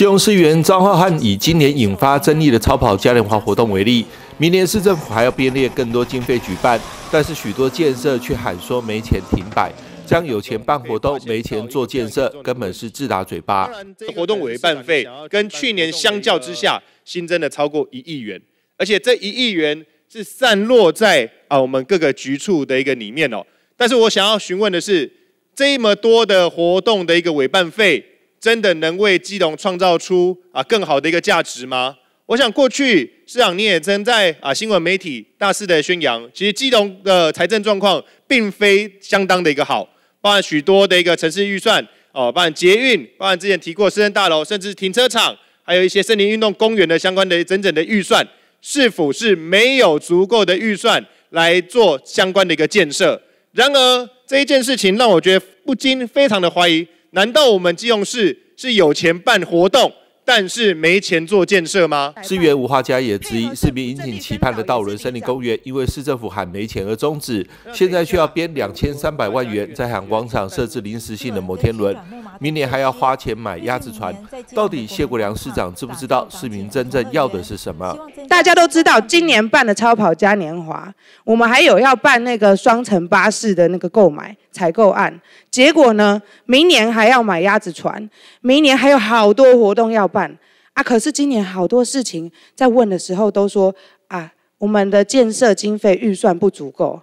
金融市议员张浩瀚以今年引发争议的超跑嘉年华活动为例，明年市政府还要编列更多经费举办，但是许多建设却喊说没钱停摆，将有钱办活动，没钱做建设，根本是自打嘴巴。活动委办费跟去年相较之下，新增了超过一亿元，而且这一亿元是散落在啊我们各个局处的一个里面哦。但是我想要询问的是，这么多的活动的一个委办费。真的能为基隆创造出啊更好的一个价值吗？我想过去市长你也曾在啊新闻媒体大肆的宣扬，其实基隆的财政状况并非相当的一个好，包含许多的一个城市预算哦，包含捷运，包含之前提过私人大楼，甚至停车场，还有一些森林运动公园的相关的整整的预算，是否是没有足够的预算来做相关的一个建设？然而这一件事情让我觉得不禁非常的怀疑。难道我们基隆市是有钱办活动，但是没钱做建设吗？市员吴化家也质疑，市民引颈期盼的道伦森林公园，因为市政府喊没钱而终止，现在却要编两千三百万元在海广场设置临时性的摩天轮。明年还要花钱买鸭子船，到底谢国良市长知不知道市民真正要的是什么？大家都知道，今年办的超跑嘉年华，我们还有要办那个双层巴士的那个购买采购案，结果呢，明年还要买鸭子船，明年还有好多活动要办啊！可是今年好多事情在问的时候都说啊，我们的建设经费预算不足够。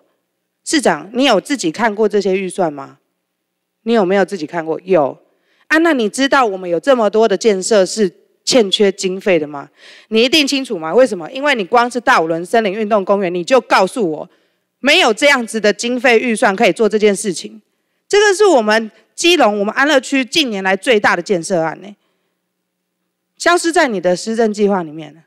市长，你有自己看过这些预算吗？你有没有自己看过？有。啊，那你知道我们有这么多的建设是欠缺经费的吗？你一定清楚吗？为什么？因为你光是大五轮森林运动公园，你就告诉我没有这样子的经费预算可以做这件事情。这个是我们基隆、我们安乐区近年来最大的建设案呢，消失在你的施政计划里面了。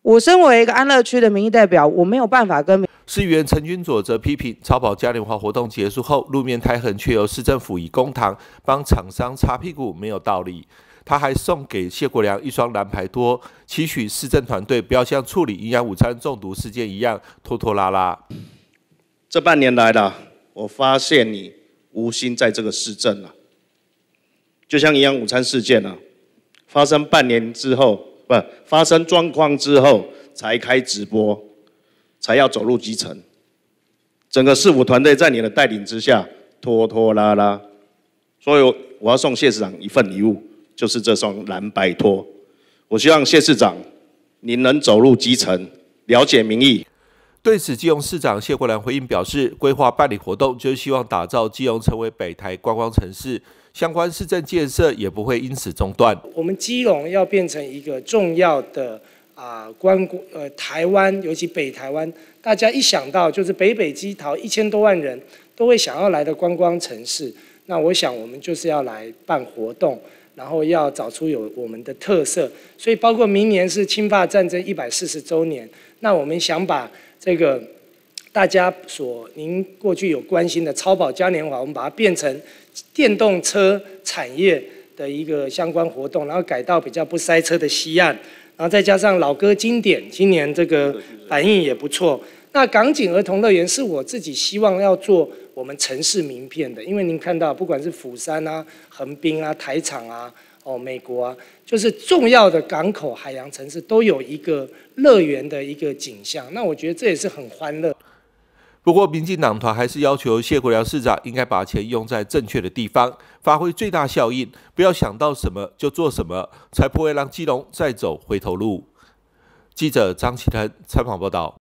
我身为一个安乐区的民意代表，我没有办法跟。市议员陈君佐则批评，超跑嘉年华活动结束后，路面太横，却由市政府以公堂帮厂商擦屁股，没有道理。他还送给谢国良一双蓝牌拖，期许市政团队不要像处理营养午餐中毒事件一样拖拖拉拉。这半年来了，我发现你无心在这个市政了。就像营养午餐事件啊，发生半年之后，不发生状况之后才开直播。才要走入基层，整个市府团队在你的带领之下拖拖拉拉，所以我要送谢市长一份礼物，就是这双蓝白拖。我希望谢市长您能走入基层，了解民意。对此，基隆市长谢国良回应表示，规划办理活动就是希望打造基隆成为北台观光城市，相关市政建设也不会因此中断。我们基隆要变成一个重要的。啊，观光呃，台湾尤其北台湾，大家一想到就是北北基桃一千多万人都会想要来的观光城市。那我想我们就是要来办活动，然后要找出有我们的特色。所以包括明年是侵霸战争一百四十周年，那我们想把这个大家所您过去有关心的超跑嘉年华，我们把它变成电动车产业的一个相关活动，然后改到比较不塞车的西岸。然后再加上老歌经典，今年这个反应也不错。那港景儿童乐园是我自己希望要做我们城市名片的，因为您看到不管是釜山啊、横滨啊、台场啊、哦美国啊，就是重要的港口海洋城市都有一个乐园的一个景象。那我觉得这也是很欢乐。不过，民进党团还是要求谢国良市长应该把钱用在正确的地方，发挥最大效应，不要想到什么就做什么，才不会让基隆再走回头路。记者张启腾采访报道。